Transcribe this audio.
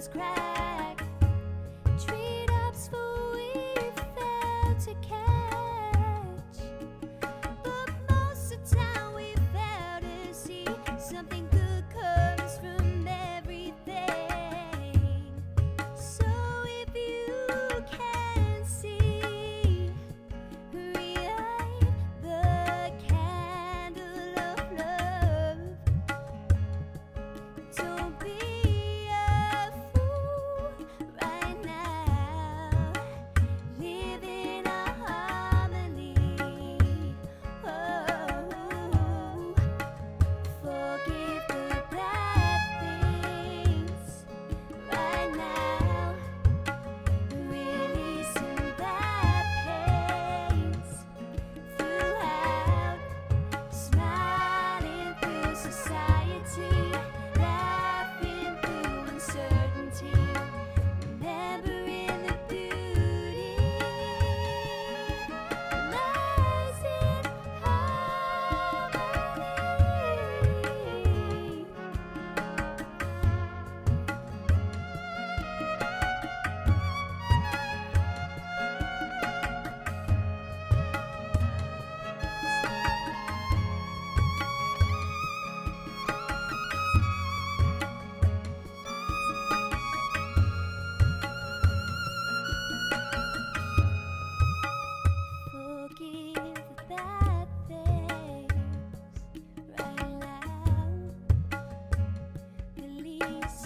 always cry. Release